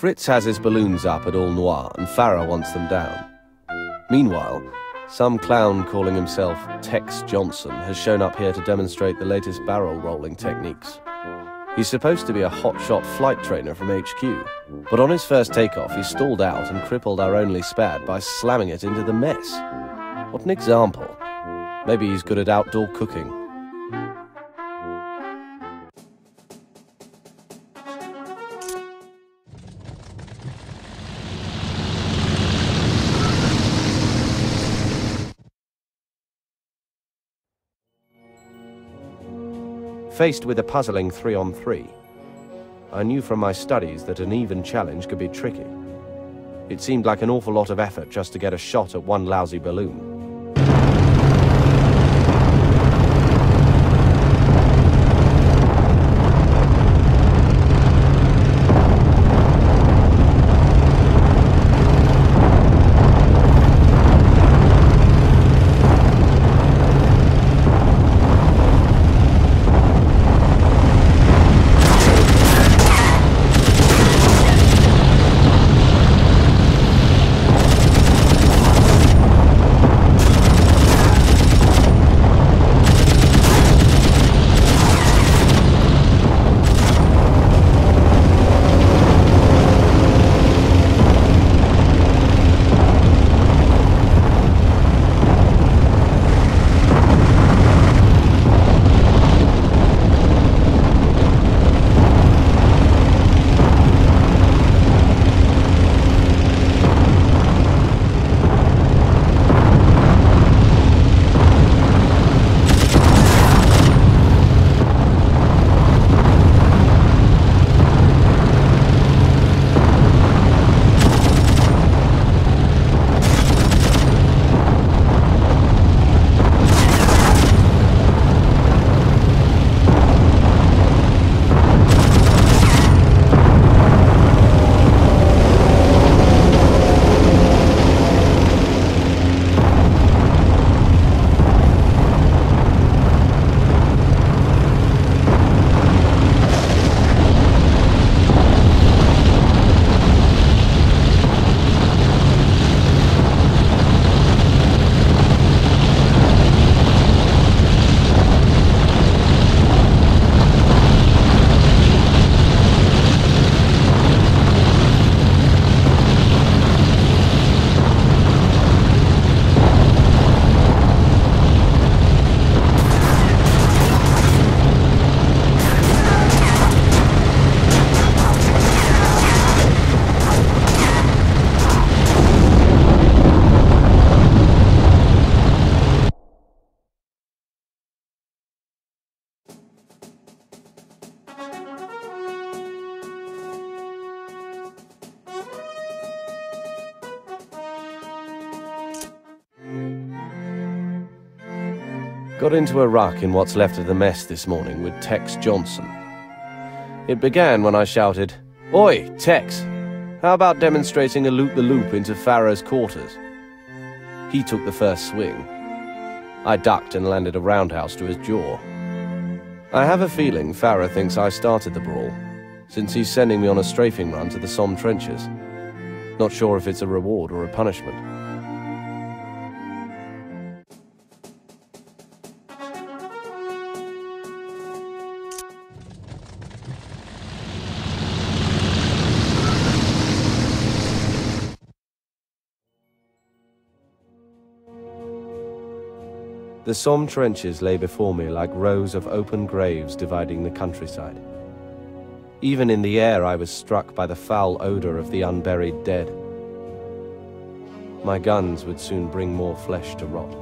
Fritz has his balloons up at Aulnoye, and Farah wants them down. Meanwhile, some clown calling himself Tex Johnson has shown up here to demonstrate the latest barrel rolling techniques. He's supposed to be a hotshot flight trainer from HQ, but on his first takeoff he stalled out and crippled our only Spad by slamming it into the mess. What an example. Maybe he's good at outdoor cooking. Faced with a puzzling three on three, I knew from my studies that an even challenge could be tricky. It seemed like an awful lot of effort just to get a shot at one lousy balloon. Got into a ruck in what's left of the mess this morning with Tex Johnson. It began when I shouted, Oi, Tex! How about demonstrating a loop-the-loop into Farah's quarters? He took the first swing. I ducked and landed a roundhouse to his jaw. I have a feeling Farah thinks I started the brawl, since he's sending me on a strafing run to the Somme trenches. Not sure if it's a reward or a punishment. The Somme trenches lay before me like rows of open graves dividing the countryside. Even in the air I was struck by the foul odour of the unburied dead. My guns would soon bring more flesh to rot.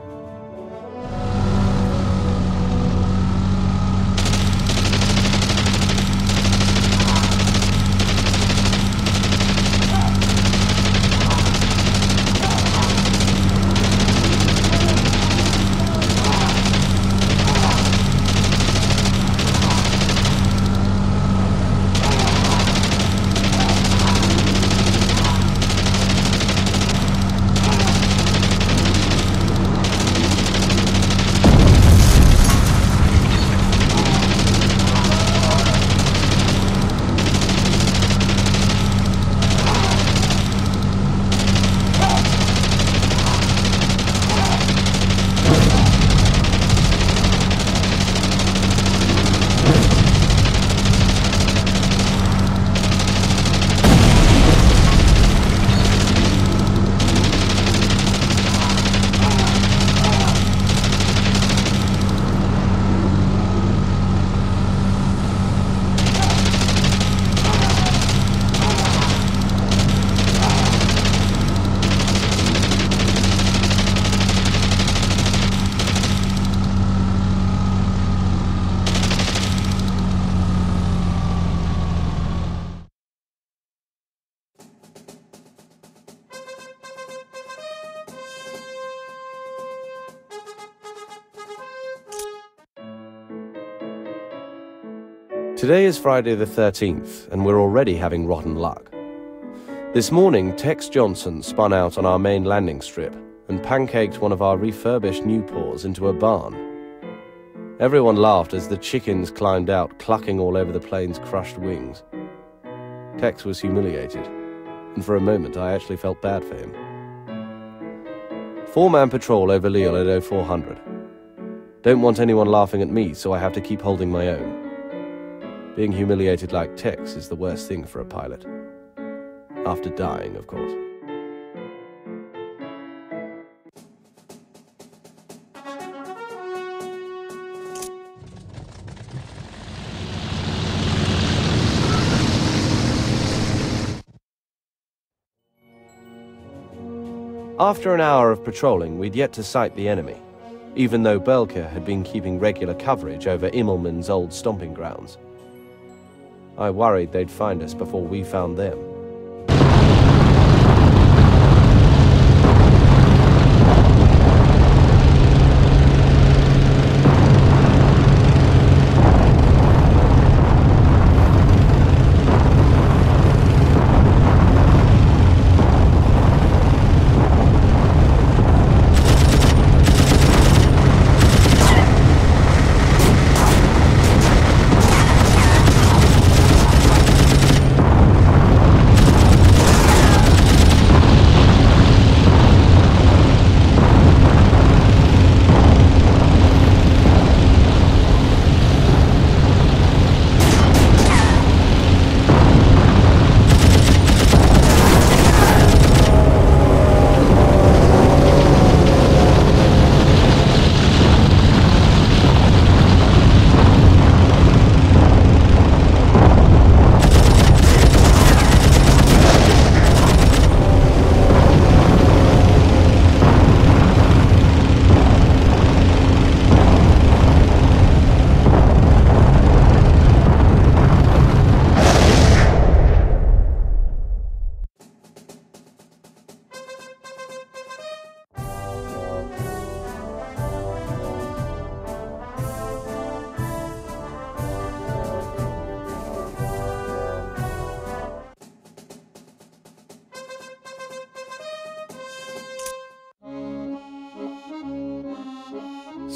Today is Friday the 13th, and we're already having rotten luck. This morning, Tex Johnson spun out on our main landing strip and pancaked one of our refurbished Nieuports into a barn. Everyone laughed as the chickens climbed out, clucking all over the plane's crushed wings. Tex was humiliated, and for a moment I actually felt bad for him. Four-man patrol over Lille at 0400. Don't want anyone laughing at me, so I have to keep holding my own. Being humiliated like Tex is the worst thing for a pilot. After dying, of course. After an hour of patrolling, we'd yet to sight the enemy, even though Boelcke had been keeping regular coverage over Immelmann's old stomping grounds. I worried they'd find us before we found them.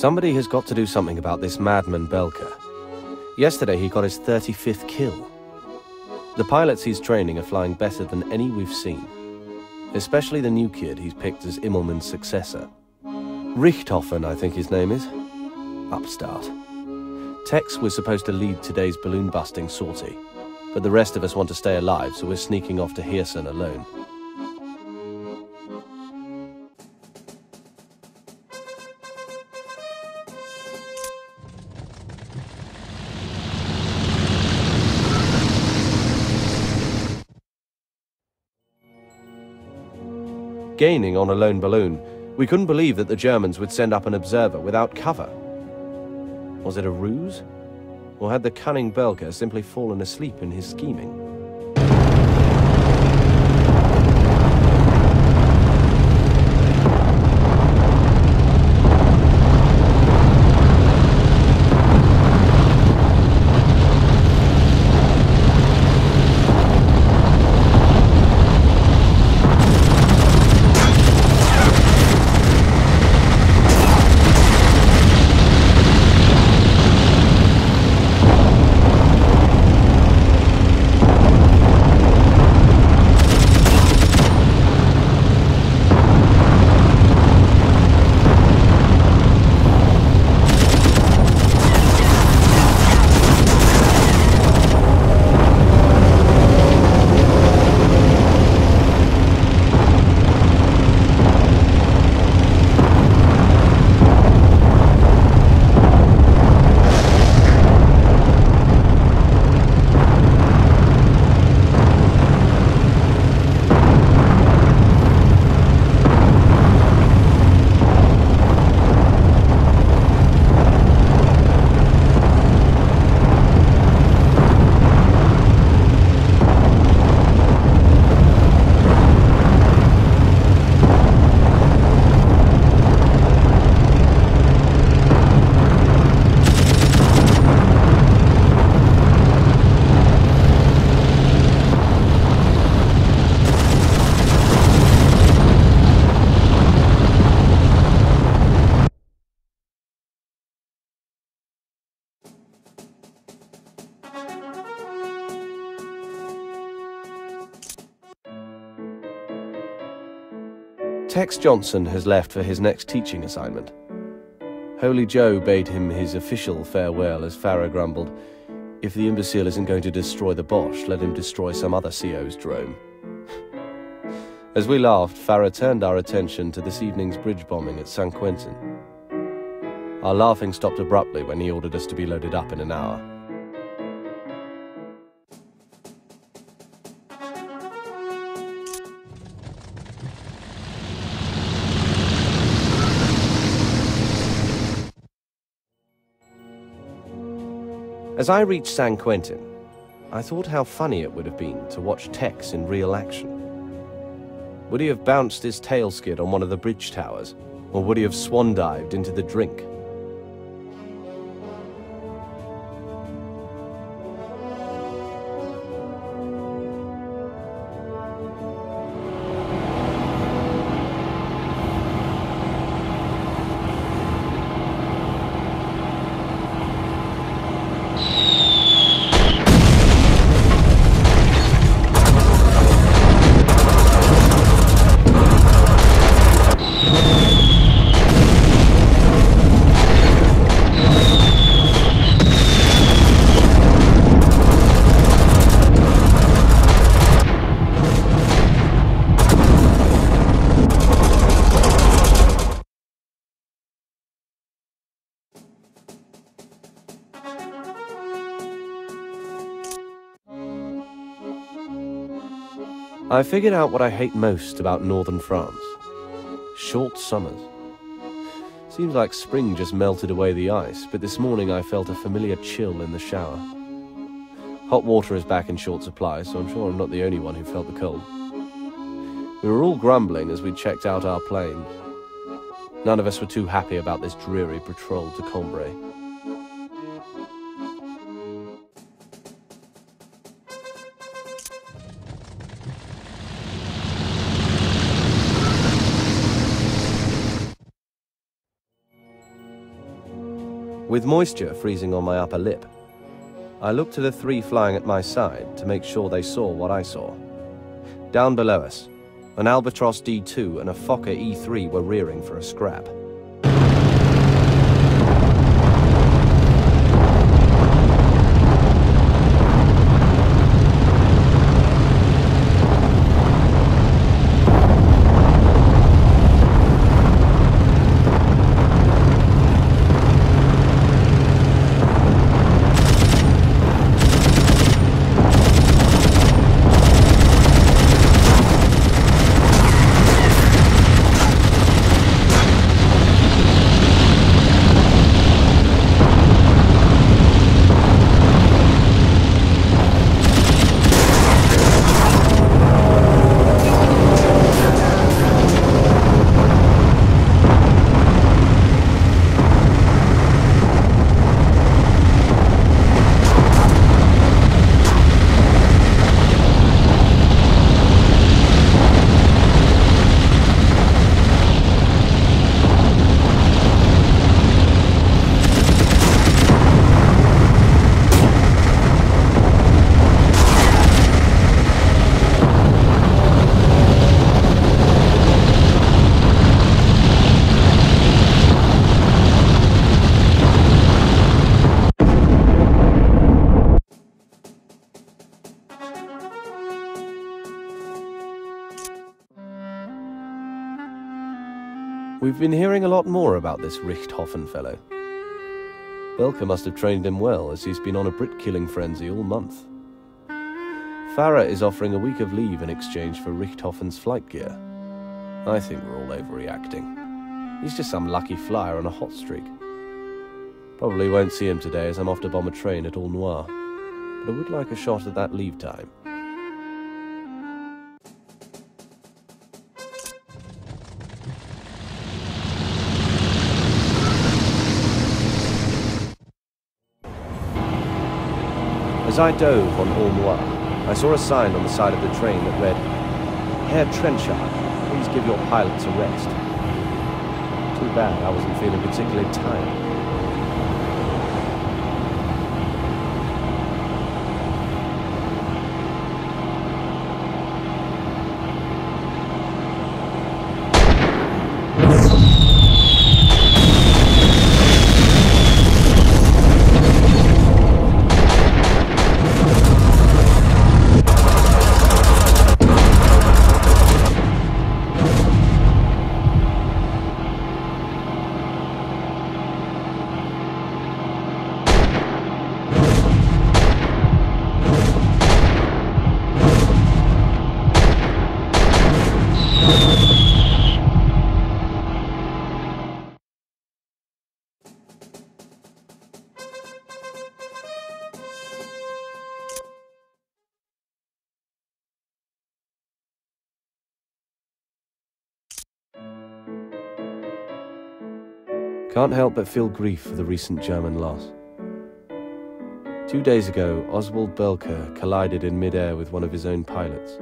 Somebody has got to do something about this madman Boelcke. Yesterday he got his 35th kill. The pilots he's training are flying better than any we've seen. Especially the new kid he's picked as Immelmann's successor. Richthofen, I think his name is. Upstart. Tex was supposed to lead today's balloon-busting sortie, but the rest of us want to stay alive, so we're sneaking off to Hirson alone. Gaining on a lone balloon, we couldn't believe that the Germans would send up an observer without cover. Was it a ruse? Or had the cunning Boelcke simply fallen asleep in his scheming? Tex Johnson has left for his next teaching assignment. Holy Joe bade him his official farewell as Farah grumbled, If the imbecile isn't going to destroy the Boche, let him destroy some other CO's drome. As we laughed, Farah turned our attention to this evening's bridge bombing at San Quentin. Our laughing stopped abruptly when he ordered us to be loaded up in an hour. As I reached San Quentin, I thought how funny it would have been to watch Tex in real action. Would he have bounced his tail skid on one of the bridge towers, or would he have swan dived into the drink? I figured out what I hate most about northern France. Short summers. Seems like spring just melted away the ice, but this morning I felt a familiar chill in the shower. Hot water is back in short supply, so I'm sure I'm not the only one who felt the cold. We were all grumbling as we checked out our planes. None of us were too happy about this dreary patrol to Cambrai. With moisture freezing on my upper lip, I looked to the three flying at my side to make sure they saw what I saw. Down below us, an Albatros D2 and a Fokker E3 were rearing for a scrap. We've been hearing a lot more about this Richthofen fellow. Boelcke must have trained him well, as he's been on a Brit-killing frenzy all month. Farah is offering a week of leave in exchange for Richthofen's flight gear. I think we're all overreacting. He's just some lucky flyer on a hot streak. Probably won't see him today as I'm off to bomb a train at Aulnoye. But I would like a shot at that leave time. As I dove on All I saw a sign on the side of the train that read, Herr Trenchard, please give your pilots a rest. Too bad I wasn't feeling particularly tired. Can't help but feel grief for the recent German loss. Two days ago, Oswald Boelcke collided in midair with one of his own pilots.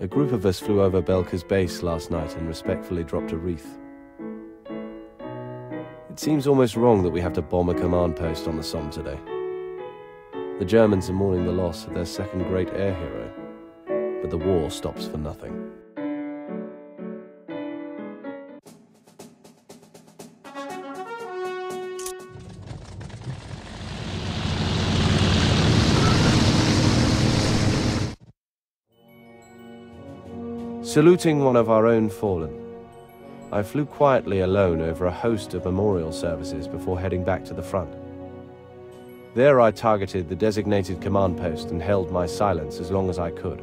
A group of us flew over Boelcke's base last night and respectfully dropped a wreath. It seems almost wrong that we have to bomb a command post on the Somme today. The Germans are mourning the loss of their second great air hero, but the war stops for nothing. Saluting one of our own fallen, I flew quietly alone over a host of memorial services before heading back to the front. There I targeted the designated command post and held my silence as long as I could.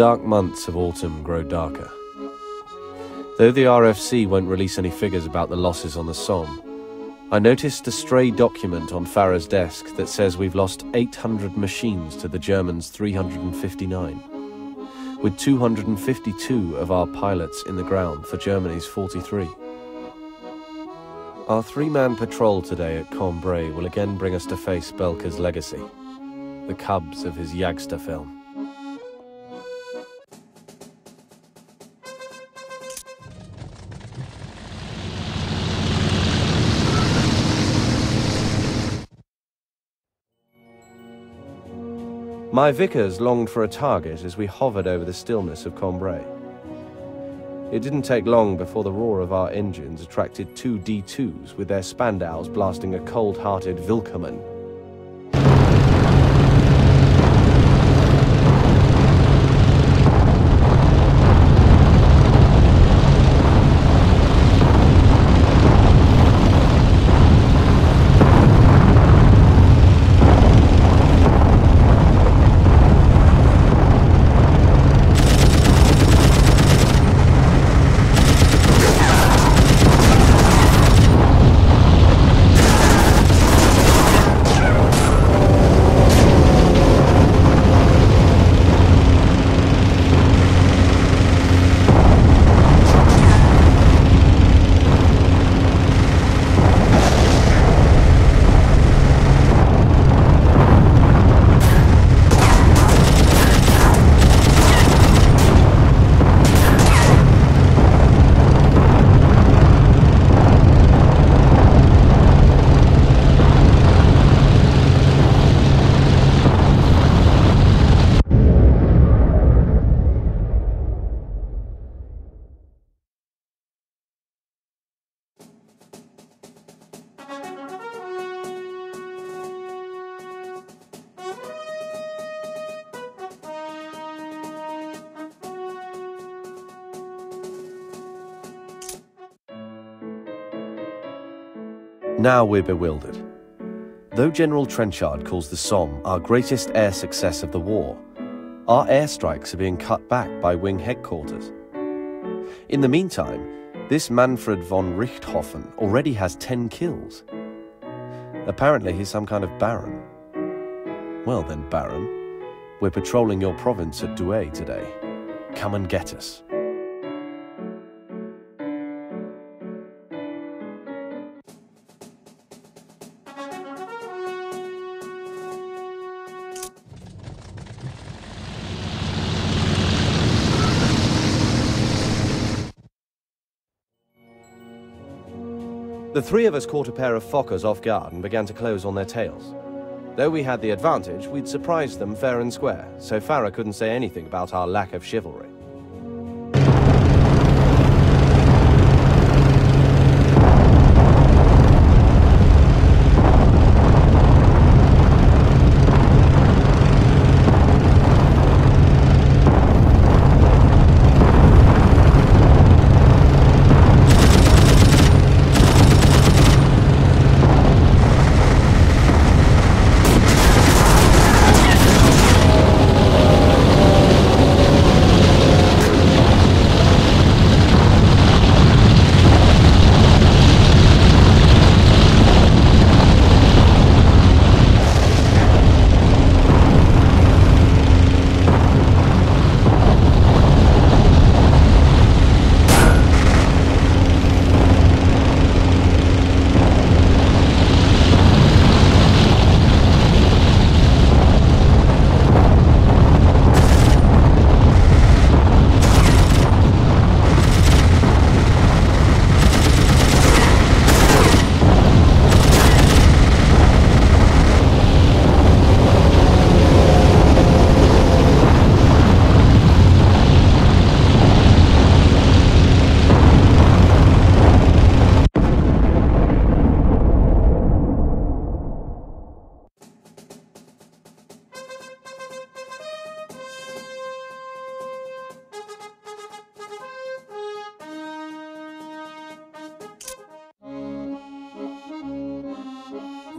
Dark months of autumn grow darker. Though the RFC won't release any figures about the losses on the Somme, I noticed a stray document on Farah's desk that says we've lost 800 machines to the Germans' 359, with 252 of our pilots in the ground for Germany's 43. Our three-man patrol today at Cambrai will again bring us to face Boelcke's legacy, the cubs of his Jagdstaffel. My Vickers longed for a target as we hovered over the stillness of Cambrai. It didn't take long before the roar of our engines attracted two D2s with their Spandaus blasting a cold-hearted Willkommen Now we're bewildered. Though General Trenchard calls the Somme our greatest air success of the war, our airstrikes are being cut back by wing headquarters. In the meantime, this Manfred von Richthofen already has 10 kills. Apparently he's some kind of baron. Well then, baron, we're patrolling your province at Douai today. Come and get us. The three of us caught a pair of Fokkers off guard and began to close on their tails. Though we had the advantage, we'd surprised them fair and square, so Farah couldn't say anything about our lack of chivalry.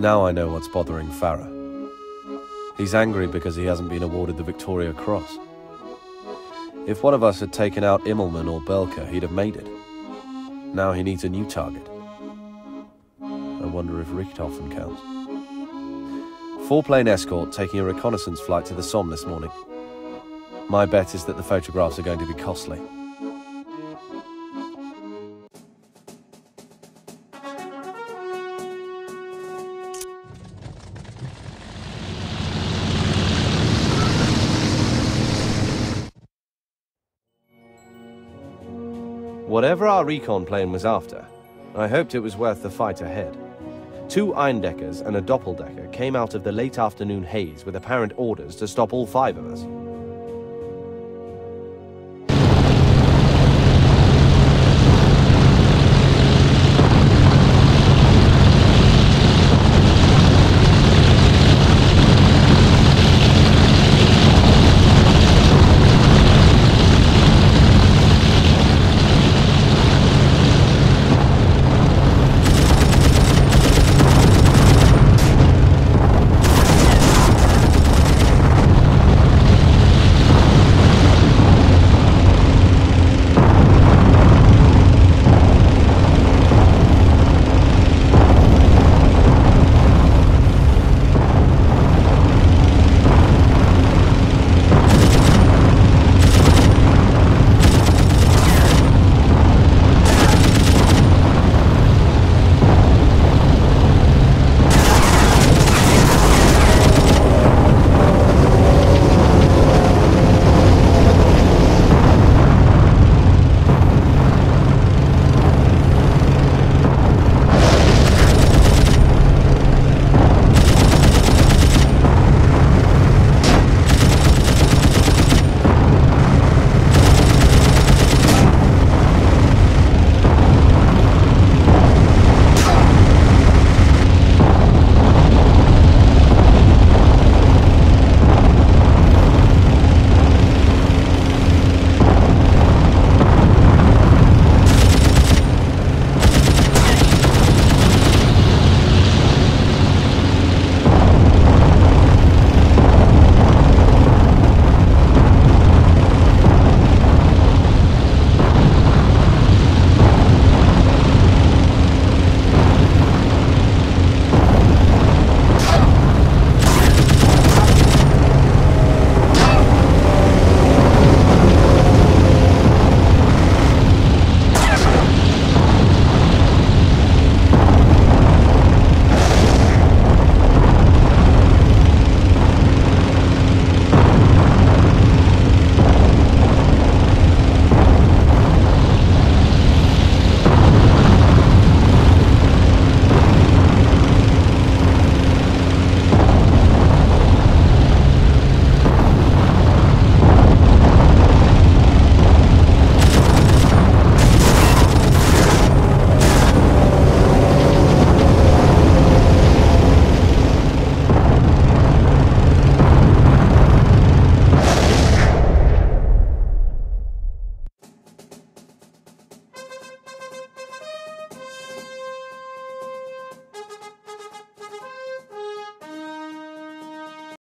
Now I know what's bothering Farah. He's angry because he hasn't been awarded the Victoria Cross. If one of us had taken out Immelmann or Boelcke, he'd have made it. Now he needs a new target. I wonder if Richthofen counts. Four-plane escort taking a reconnaissance flight to the Somme this morning. My bet is that the photographs are going to be costly. Whatever our recon plane was after, I hoped it was worth the fight ahead. Two Eindeckers and a Doppeldecker came out of the late afternoon haze with apparent orders to stop all five of us.